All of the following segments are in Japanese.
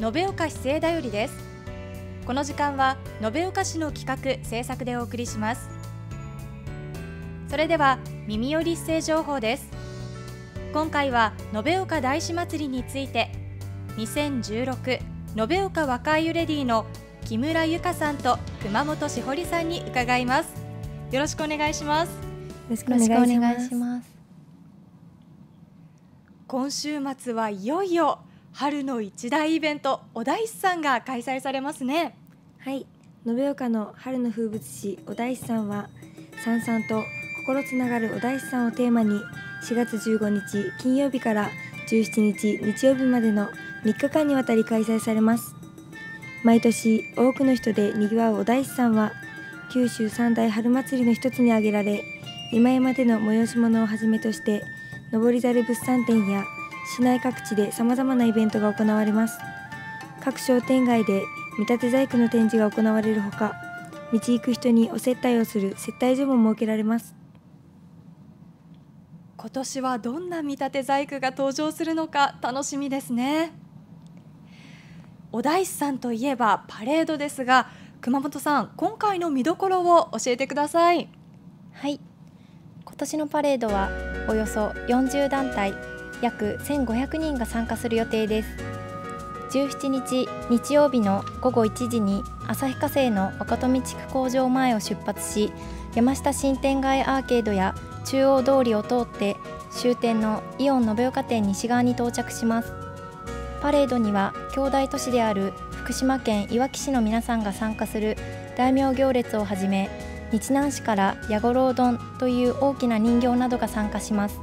延岡市政だよりです。この時間は延岡市の企画制作でお送りします。それでは耳寄り一斉情報です。今回は延岡大師祭りについて2016延岡若いゆレディの木村由香さんと熊本しほりさんに伺います。よろしくお願いします。よろしくお願いします。今週末はいよいよ春の一大イベントお大師さんが開催されますね。はい。延岡の春の風物詩お大師さんはさんさんと心つながるお大師さんをテーマに4月15日金曜日から17日日曜日までの3日間にわたり開催されます。毎年多くの人でにぎわうお大師さんは九州三大春祭りの一つに挙げられ今山での催し物をはじめとして上り猿物産展や市内各地でさまざまなイベントが行われます。各商店街で見立て細工の展示が行われるほか道行く人にお接待をする接待所も設けられます。今年はどんな見立て細工が登場するのか楽しみですね。お大師さんといえばパレードですが熊本さん今回の見どころを教えてください。はい。今年のパレードはおよそ40団体約1500人が参加する予定です。17日日曜日の午後1時に旭化成の若富地区工場前を出発し山下新店街アーケードや中央通りを通って終点のイオン延岡店西側に到着します。パレードには兄弟都市である福島県いわき市の皆さんが参加する大名行列をはじめ日南市から矢五郎丼という大きな人形などが参加します。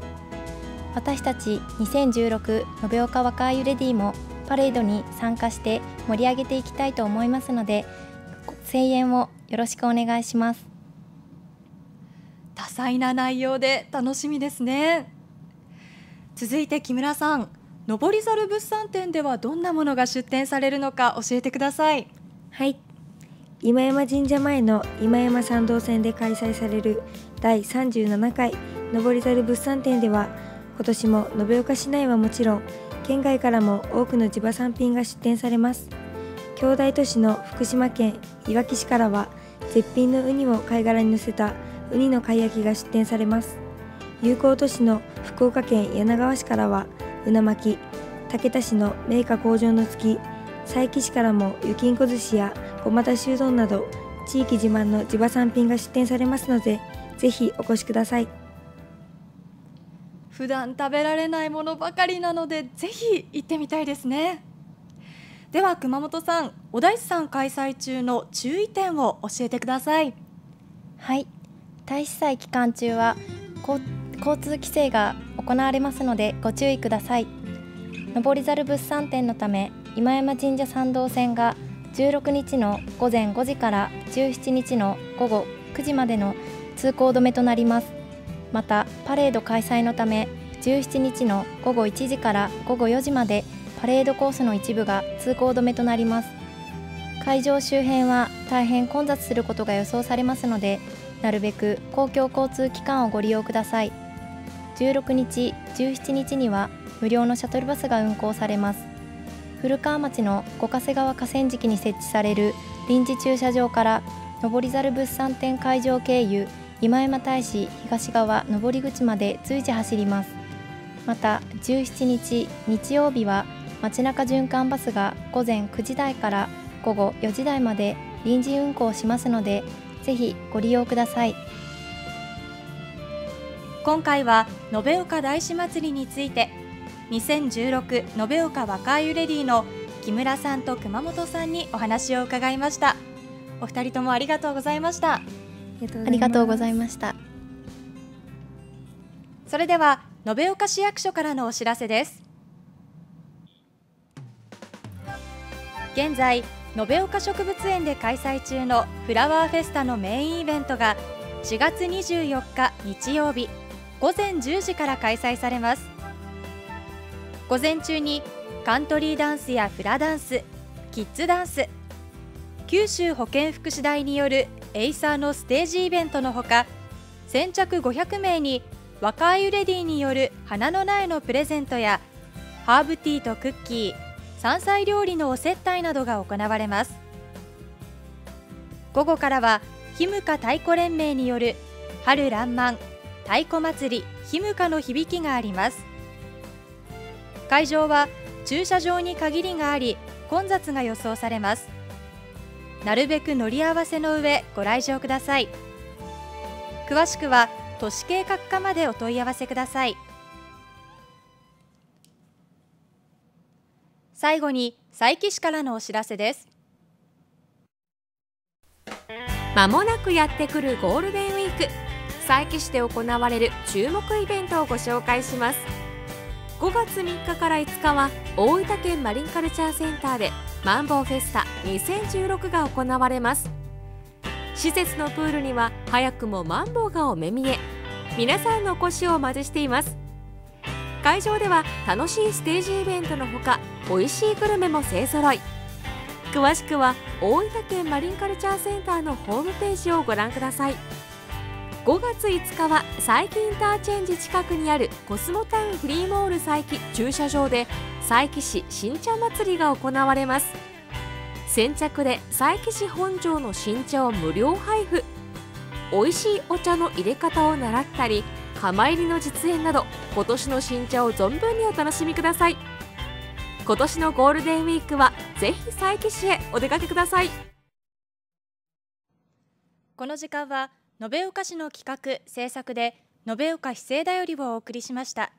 私たち2016延岡若あゆレディもパレードに参加して盛り上げていきたいと思いますので声援をよろしくお願いします。多彩な内容で楽しみですね。続いて木村さん上り猿物産展ではどんなものが出展されるのか教えてください。はい。今山神社前の今山参道線で開催される第37回上り猿物産展では今年も延岡市内はもちろん県外からも多くの地場産品が出展されます。兄弟都市の福島県いわき市からは絶品のウニを貝殻に乗せたウニの貝焼きが出展されます。友好都市の福岡県柳川市からはうな巻き竹田市の名家工場の月佐伯市からも雪んこ寿司やごまだしうどんなど地域自慢の地場産品が出展されますのでぜひお越しください。普段食べられないものばかりなのでぜひ行ってみたいですね。では熊本さんお大師さん開催中の注意点を教えてください。はい。大師祭期間中は交通規制が行われますのでご注意ください。上り猿物産展のため今山神社参道線が16日の午前5時から17日の午後9時までの通行止めとなります。またパレード開催のため17日の午後1時から午後4時までパレードコースの一部が通行止めとなります。会場周辺は大変混雑することが予想されますのでなるべく公共交通機関をご利用ください。16日17日には無料のシャトルバスが運行されます。古川町の五ヶ瀬川河川敷に設置される臨時駐車場から上り猿物産展会場経由今山大使東側上り口まで随時走ります。また17日日曜日は街中循環バスが午前9時台から午後4時台まで臨時運行しますのでぜひご利用ください。今回は延岡大師祭りについて2016延岡若ゆレディの木村さんと熊本さんにお話を伺いました。お二人ともありがとうございました。ありがとうございました。それでは延岡市役所からのお知らせです。現在延岡植物園で開催中のフラワーフェスタのメインイベントが4月24日日曜日午前10時から開催されます。午前中にカントリーダンスやフラダンスキッズダンス九州保健福祉大によるエイサーのステージイベントのほか先着500名に若あゆレディによる花の苗のプレゼントやハーブティーとクッキー山菜料理のお接待などが行われます。午後からはひむか太鼓連盟による春らんまん太鼓祭りひむかの響きがあります。会場は駐車場に限りがあり混雑が予想されます。なるべく乗り合わせの上ご来場ください。詳しくは都市計画課までお問い合わせください。最後に佐伯市からのお知らせです。まもなくやってくるゴールデンウィーク。佐伯市で行われる注目イベントをご紹介します。5月3日から5日は大分県マリンカルチャーセンターでマンボウフェスタ2016が行われます。施設のプールには早くもマンボウがお目見え。皆さんのお越しをお待ちしています。会場では楽しいステージイベントのほか美味しいグルメも勢ぞろい。詳しくは大分県マリンカルチャーセンターのホームページをご覧ください。5月5日は佐伯インターチェンジ近くにあるコスモタウンフリーモール佐伯駐車場で佐伯市新茶祭りが行われます。先着で佐伯市本庄の新茶を無料配布。美味しいお茶の入れ方を習ったり釜入りの実演など今年の新茶を存分にお楽しみください。今年のゴールデンウィークはぜひ佐伯市へお出かけください。この時間は延岡市の企画制作で延岡市政だよりをお送りしました。